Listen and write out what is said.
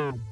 Boom.